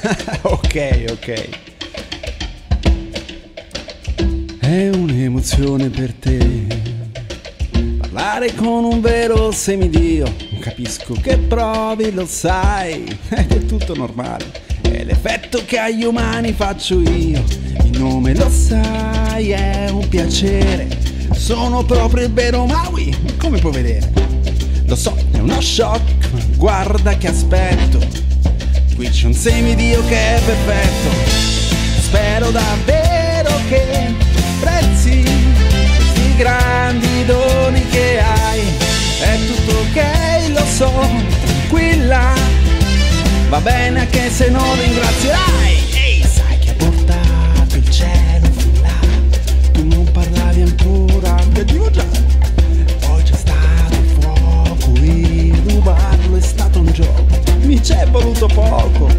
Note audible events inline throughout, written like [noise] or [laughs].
[laughs] ok, ok. È un'emozione per te. Parlare con un vero semidio. Capisco che provi, lo sai. [laughs] È tutto normale. È l'effetto che agli umani faccio io. Il nome lo sai, è un piacere. Sono proprio il vero Maui, come puoi vedere. Lo so, è uno shock, guarda che aspetto. Qui c'è un semidio che è perfetto. Spero davvero che prezzi questi grandi doni che hai. È tutto ok, lo so, tranquilla. Va bene anche se non ringrazierai. Mi c'è voluto poco.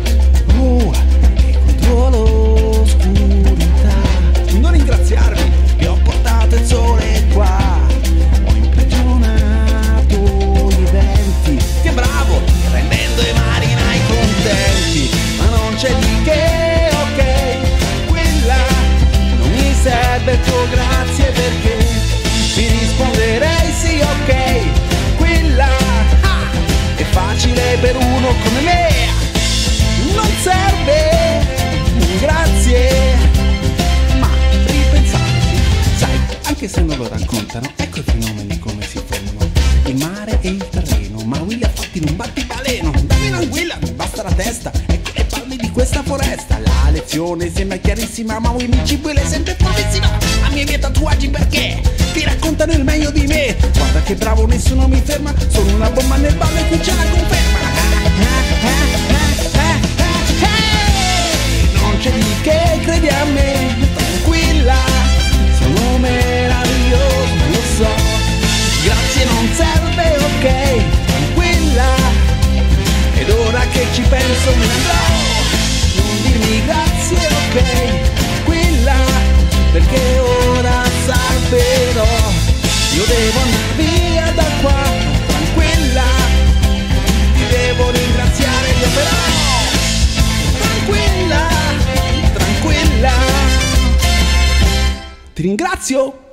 Se non lo raccontano, ecco i fenomeni come si formano. Il mare e il terreno, ma Willy ha fatti in un battibaleno. Dammi un'anguilla, mi basta la testa. Ecco le parli di questa foresta. La lezione sembra chiarissima, ma Willy mi cibo e le sente fortissima. A miei miei tatuaggi perché ti raccontano il meglio di me. Guarda che bravo, nessuno mi ferma. Sono una bomba nel ballo e qui c'è la conferma. Ti ringrazio.